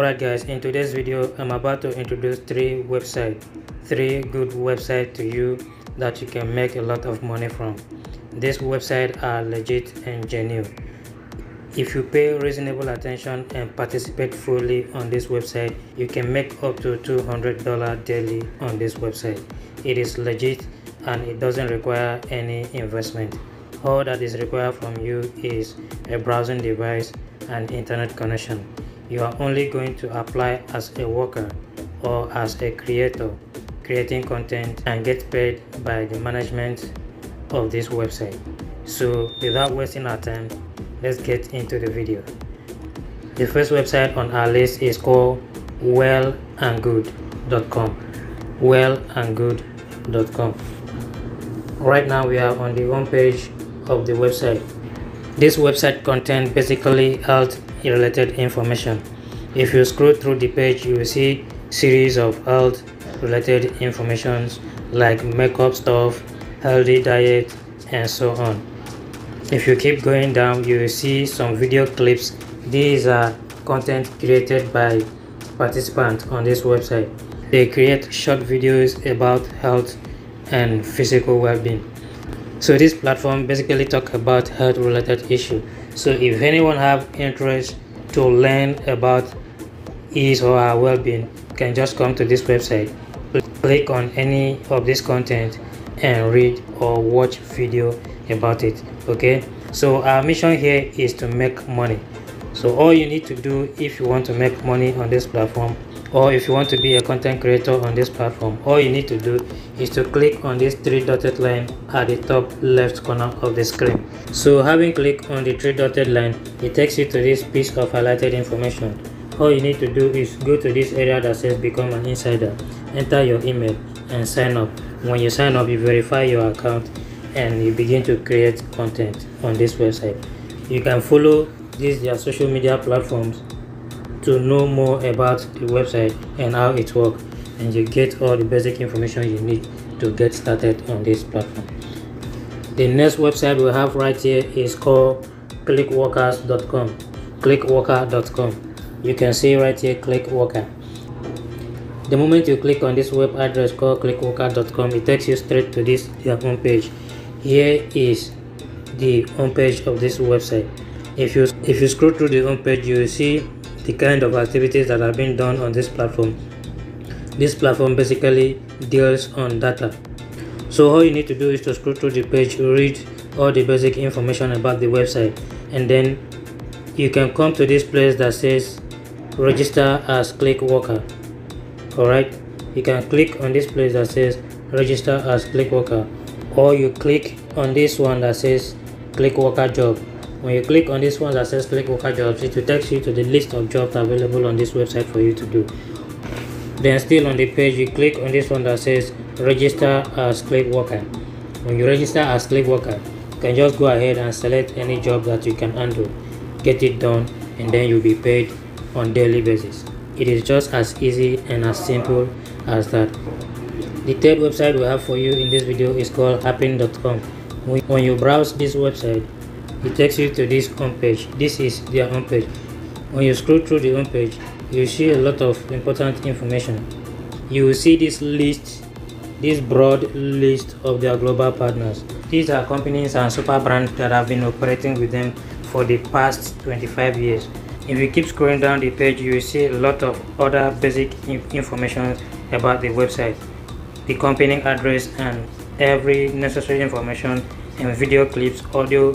alright guys in today's video i'm about to introduce three websites three good websites to you that you can make a lot of money from. These websites are legit and genuine. If you pay reasonable attention and participate fully on this website you can make up to $200 daily on this website. It is legit and it doesn't require any investment. All that is required from you is a browsing device and internet connection you are only going to apply as a worker or as a creator creating content and get paid by the management of this website. So without wasting our time let's get into the video. The first website on our list is called wellandgood.com wellandgood.com right now we are on the home page of the website. This website contains basically health related information. If you scroll through the page, you will see series of health related informations like makeup stuff, healthy diet, and so on. If you keep going down, you will see some video clips. These are content created by participants on this website. They create short videos about health and physical well-being. So this platform basically talk about health related issue so if anyone have interest to learn about his or her well-being can just come to this website click on any of this content and read or watch video about it okay? So our mission here is to make money. So all you need to do if you want to make money on this platform or if you want to be a content creator on this platform all you need to do is to click on this three dotted line at the top left corner of the screen. So having clicked on the three dotted line it takes you to this piece of highlighted information. All you need to do is go to this area that says become an insider enter your email and sign up. When you sign up you verify your account and you begin to create content on this website. You can follow these their social media platforms to know more about the website and how it works and you get all the basic information you need to get started on this platform. The next website we have right here is called clickworkers.com clickworker.com you can see right here clickworker. The moment you click on this web address called clickworker.com it takes you straight to this their home page. Here is the home page of this website. If you if you scroll through the home page you will see the kind of activities that are being done on this platform. This platform basically deals on data. So all you need to do is to scroll through the page read all the basic information about the website and then you can come to this place that says register as click worker. All right you can click on this place that says register as click worker or you click on this one that says click worker job when you click on this one that says click worker jobs it will take you to the list of jobs available on this website for you to do. Then still on the page you click on this one that says register as click worker. When you register as click worker you can just go ahead and select any job that you can handle get it done and then you'll be paid on daily basis. It is just as easy and as simple as that. The third website we have for you in this video is called appen.com when you browse this website it takes you to this home page. This is their home page. When you scroll through the home page you see a lot of important information. You will see this list this broad list of their global partners. These are companies and super brands that have been operating with them for the past 25 years. If you keep scrolling down the page you will see a lot of other basic information about the website the company address and every necessary information and video clips audio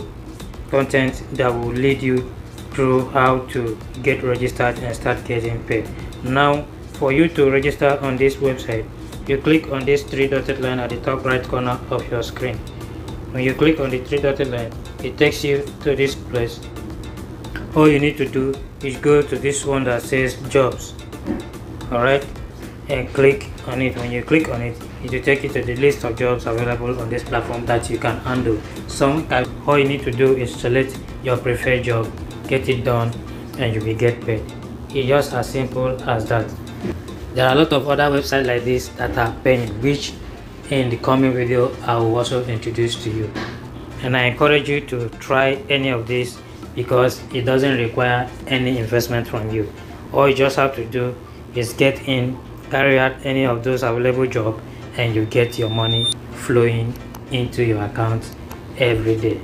content that will lead you through how to get registered and start getting paid. Now for you to register on this website you click on this three dotted line at the top right corner of your screen. When you click on the three dotted line it takes you to this place. All you need to do is go to this one that says jobs. All right and click on it. When you click on it it will take you to the list of jobs available on this platform that you can handle some all you need to do is select your preferred job get it done and you will get paid. It's just as simple as that. There are a lot of other websites like this that are paying which in the coming video i will also introduce to you. And i encourage you to try any of these because it doesn't require any investment from you. All you just have to do is get in carry out any of those available jobs and you get your money flowing into your account every day